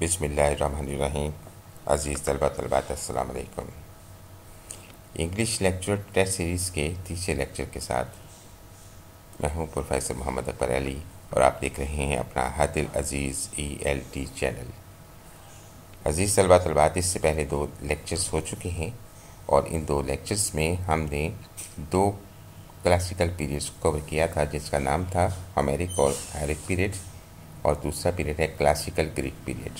बिसमीम अज़ीज़ तलबा तलबात वालेकुम इंग्लिश लेक्चर टेस्ट सीरीज़ के तीसरे लेक्चर के साथ मैं हूँ प्रोफेसर मोहम्मद अकबर अली और आप देख रहे हैं अपना हादिल अज़ीज़ ई एल टी चैनल अज़ीज़ तलबा तलबात, इससे पहले दो लेक्चर्स हो चुके हैं और इन दो लेक्चर्स में हमने दो क्लासिकल पीरियड्स कवर किया था, जिसका नाम था अमेरिक और हैरिक पीरियड और दूसरा पीरियड है क्लासिकल ग्रीक पीरियड।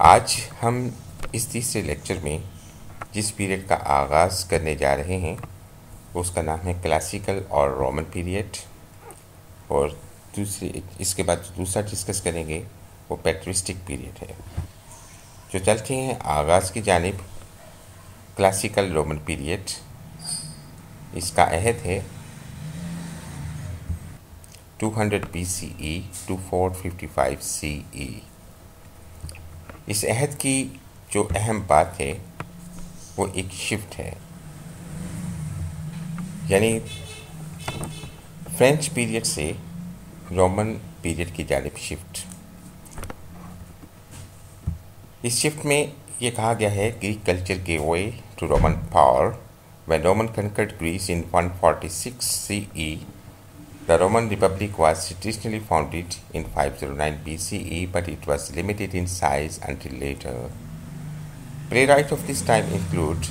आज हम इस तीसरे लेक्चर में जिस पीरियड का आगाज़ करने जा रहे हैं, उसका नाम है क्लासिकल और रोमन पीरियड। और दूसरी, इसके बाद दूसरा डिस्कस करेंगे, वो पेट्रिस्टिक पीरियड है। जो चलते हैं आगाज़ की जानब, क्लासिकल रोमन पीरियड, इसका अहद है 200 BCE टू 455 CE इस अहद की जो अहम बात है, वो एक शिफ्ट है। यानी फ्रेंच पीरियड से रोमन पीरियड की जानब शिफ्ट इस शिफ्ट में ये कहा गया है ग्रीक कल्चर के way to Roman power when Roman conquered Greece in 146 CE The Roman Republic was traditionally founded in 509 BCE, but it was limited in size until later. Playwrights of this time include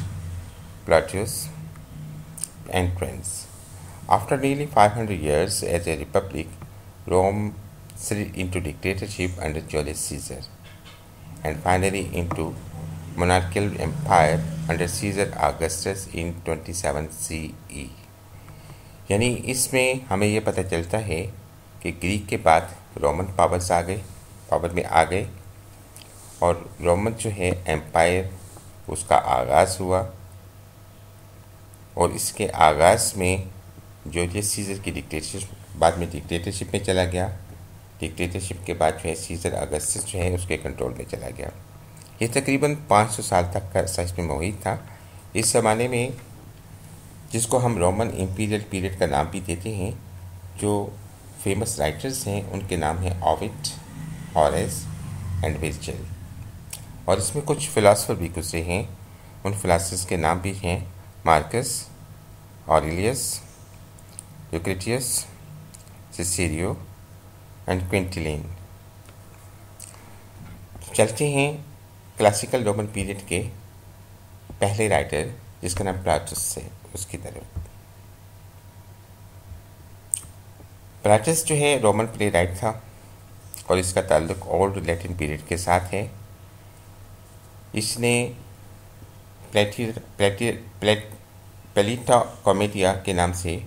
Plautus and Terence. After nearly 500 years as a republic, Rome slid into dictatorship under Julius Caesar, and finally into monarchical empire under Caesar Augustus in 27 CE. यानी इसमें हमें ये पता चलता है कि Greek के बाद रोमन पावर्स आ गए, पावर में आ गए और रोमन जो है एम्पायर, उसका आगाज़ हुआ और इसके आगाज़ में जोलियस सीज़र की डिक्टेटरशिप बाद में डिक्टेटरशिप में चला गया। डिक्टेटरशिप के बाद जो है सीज़र अगस्तस जो है उसके कंट्रोल में चला गया। ये तकरीबन 500 साल तक का सच में मोहित था। इस ज़माने में जिसको हम रोमन इम्पीरियल पीरियड का नाम भी देते हैं, जो फ़ेमस राइटर्स हैं, उनके नाम हैं ऑविट हॉरेस एंड विर्चल और इसमें कुछ फ़िलासफ़र भी गुजरे हैं। उन फिलासफर्स के नाम भी हैं Marcus Aurelius Lucretius Cicero and Quintilian चलते हैं क्लासिकल रोमन पीरियड के पहले राइटर प्लाटस है उसकी तरफ़ प्लाटस जो है, रोमन प्ले राइट था और इसका ताल्लुक ओल्ड लैटिन पीरियड के साथ है। इसने प्लेटिर प्लेटिर प्लेट, पेलिटा कॉमेडिया के नाम से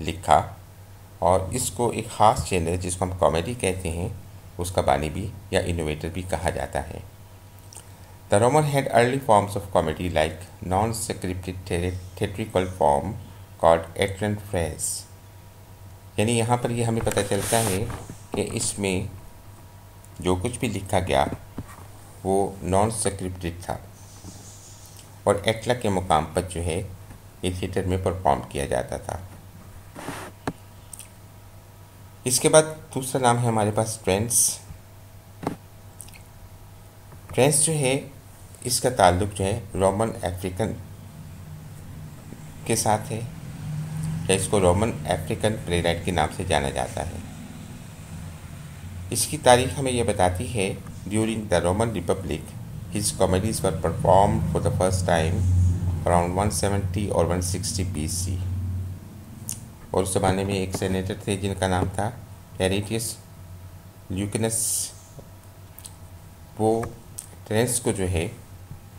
लिखा और इसको एक ख़ास चैनल जिसको हम कॉमेडी कहते हैं, उसका बानी भी या इनोवेटर भी कहा जाता है। The Roman had early forms of comedy, like non-scripted theatrical form called atrian phrase. यानी यहाँ पर ये यह हमें पता चलता है कि इसमें जो कुछ भी लिखा गया, वो नॉन स्क्रिप्टेड था। और एटला के मुकाम पर जो है, ये थिएटर में परफॉर्म किया जाता था। इसके बाद दूसरा नाम है हमारे पास ट्रेंड्स ट्रेंड्स जो है इसका ताल्लुक जो है रोमन अफ्रीकन के साथ है। या इसको रोमन अफ्रीकन प्लेराइट के नाम से जाना जाता है। इसकी तारीख हमें यह बताती है during the Roman republic his comedies were performed for the first time around 170 और 160 बीसी और उस ज़माने में एक सेनेटर थे जिनका नाम था हेरिटियस ल्यूकनस वो ट्रेंस को जो है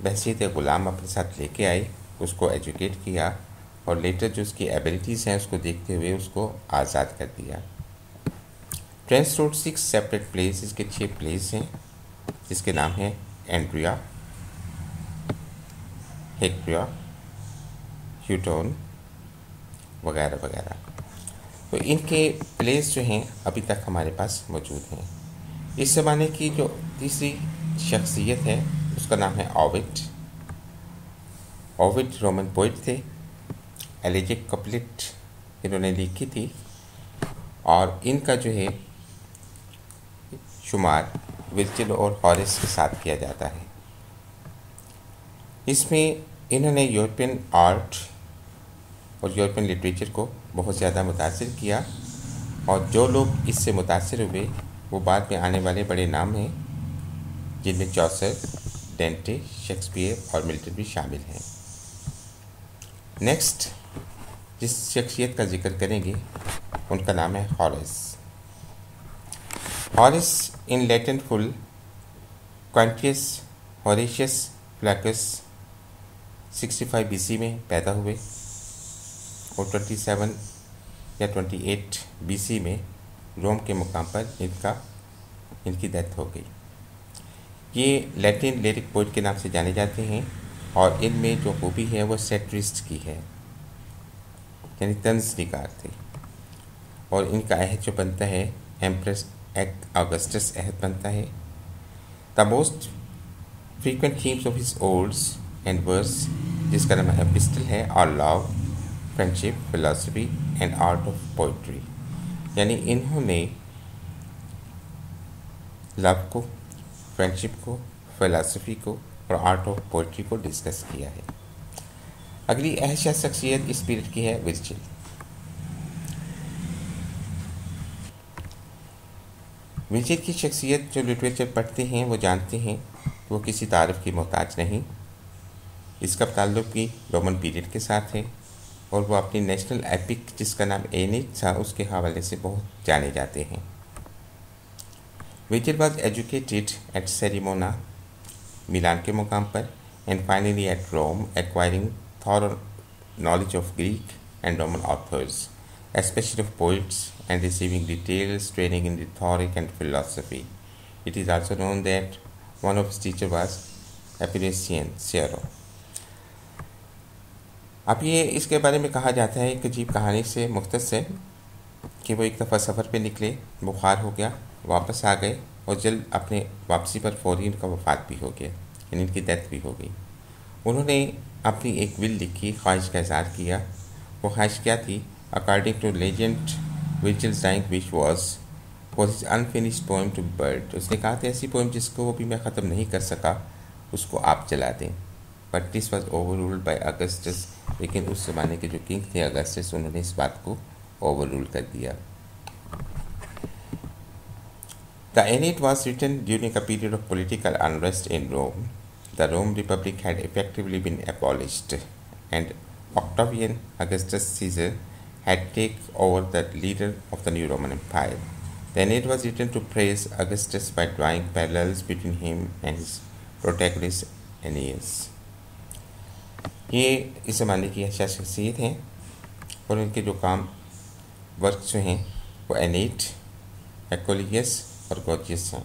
बहसीत गुलाम अपने साथ लेके आए उसको एजुकेट किया और लेटर जो उसकी एबिलिटीज़ हैं उसको देखते हुए उसको आज़ाद कर दिया। Trains road six separate place इसके छः प्लेस हैं, जिसके नाम हैं एंड्रिया हेक्रिया ह्यूटोन वगैरह वगैरह। तो इनके प्लेस जो हैं अभी तक हमारे पास मौजूद हैं। इस ज़माने की जो तीसरी शख्सियत है उसका नाम है ओविड ओविड रोमन पोइट थे। एलिजिक कपलिट इन्होंने लिखी थी। और इनका जो है, शुमार विल्चिल और हॉरिस के साथ किया जाता है। इसमें इन्होंने यूरोपियन आर्ट और यूरोपियन लिटरेचर को बहुत ज़्यादा मुतासर किया। और जो लोग इससे मुतासर हुए, वो बाद में आने वाले बड़े नाम हैं, जिनमें चौसर डेंटे, शेक्सपियर और मिल्टन भी शामिल हैं। नेक्स्ट, जिस शख्सियत का ज़िक्र करेंगे, उनका नाम है Horace. Horace in Latin full Quintus Horatius Flaccus 65 BC में पैदा हुए और 27 या 28 बीसी में रोम के मुकाम पर इनका, इनकी डेथ हो गई। ये लैटिन लिरिक पोइट के नाम से जाने जाते हैं और इनमें जो खूबी है वो सेट्रिस्ट की है, यानी तंज निकार थे। और इनका अहद जो बनता है एम्प्रेस एक्ट अगस्टस अहद बनता है। The most frequent themes of his odes and verse जिसका नाम है पिस्टल है और love friendship philosophy and art of poetry यानी इन्होंने लव को फ्रेंडशिप को फिलासफी को और आर्ट ऑफ़ पोइट्री को डिस्कस किया है। अगली अहशा शख्सियत इस पीरियड की है विर्चिल विजिल की शख्सियत जो लिटरेचर पढ़ते हैं, वो जानते हैं कि वो किसी तारफ़ की मोहताज नहीं। इसका ताल्लुक भी रोमन पीरियड के साथ है और वो अपनी नेशनल एपिक जिसका नाम एनिज था, उसके हवाले से बहुत जाने जाते हैं। विचर एजुकेटेड एट सेरिमोना मिलान के मुकाम पर and finally at Rome acquiring thorough knowledge of Greek and Roman authors especially of poets and receiving details training in rhetoric and philosophy it is also known that one of teacher was एपिनेसियन सियरो अब ये इसके बारे में कहा जाता है एक अजीब कहानी से मुख्त से कि वो एक दफ़ा सफ़र पर निकले, बुखार हो गया वापस आ गए और जल्द अपने वापसी पर फौरी उनका वफात भी हो गया, यानी इनकी डेथ भी हो गई। उन्होंने अपनी एक विल लिखी, ख्वाहिश का इजहार किया। वो ख्वाहिश क्या थी? According to legend Virgil dying wish was was is unfinished poem to burned उसने कहा था ऐसी पोइम जिसको वो भी मैं ख़त्म नहीं कर सका, उसको आप चला दें। But this was overruled by Augustus लेकिन उस ज़माने के जो किंग थे अगस्टस उन्होंने इस बात को ओवर रूल कर दिया। The Aeneid was written during a period of political unrest in Rome the Rome Republic had effectively been abolished, and Octavian Augustus Caesar had taken over the leader of the new Roman Empire. Then it was written to praise Augustus by drawing parallels between him and his protagonist Aeneas. ये इस ज़माने की अच्छा शख्सियत हैं और उनके जो काम वर्क जो हैं वो एनेट एक्लियस और गोजियस हैं।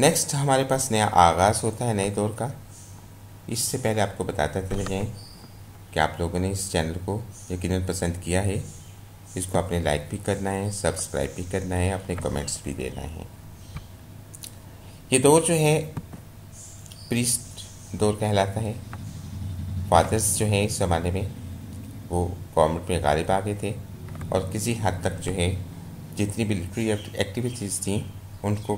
नेक्स्ट हमारे पास नया आगाज़ होता है, नए दौर का। इससे पहले आपको बताते चले जाएँ कि आप लोगों ने इस चैनल को यकीन पसंद किया है। इसको आपने लाइक भी करना है सब्सक्राइब भी करना है, अपने कमेंट्स भी देना है। ये दौर जो है प्रीस्ट दौर कहलाता है। फादर्स जो हैं इस ज़माने में, वो गवर्नमेंट में गालिब आ गए थे और किसी हद तक जो है जितनी भी लिटरी एक्टिविटीज़ थी, उनको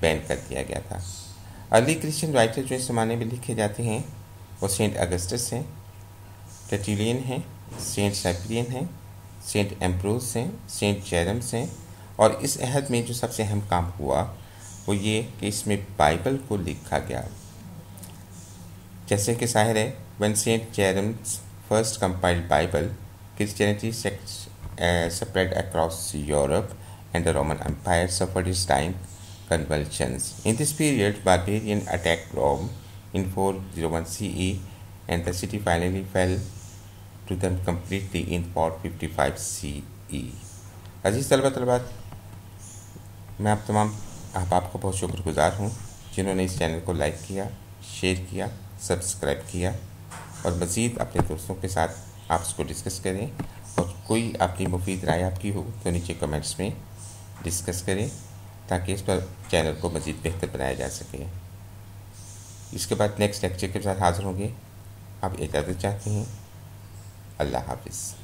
बैन कर दिया गया था। अर्ली क्रिश्चियन राइटर जो इस ज़माने में लिखे जाते हैं, वो सेंट अगस्टस हैं टेटिलियन हैं सेंट साइप्रियन हैं सेंट एम्प्रोज हैं सेंट जेरम्स हैं, और इस अहद में जो सबसे अहम काम हुआ, वो ये कि इसमें बाइबल को लिखा गया। जैसे कि साहिर है one saint Jerome's first compiled Bible Christianity spread across Europe and the Roman Empire suffered its time convulsions. In this period, barbarians attacked Rome in 401 CE and the city finally fell to them completely in 455 CE. अज़ीज़ तलबा तलबात मैं आप तमाम अहबाब का बहुत शुक्रगुजार हूँ जिन्होंने इस चैनल को लाइक किया शेयर किया सब्सक्राइब किया और मज़ीद अपने दोस्तों के साथ आप उसको डिस्कस करें कोई आपकी मुफीद राय आपकी हो तो नीचे कमेंट्स में डिस्कस करें, ताकि इस पर चैनल को मज़ीद बेहतर बनाया जा सके। इसके बाद नेक्स्ट लेक्चर के साथ हाज़िर होंगे। आप इजाज़त चाहते हैं? अल्लाह हाफिज़।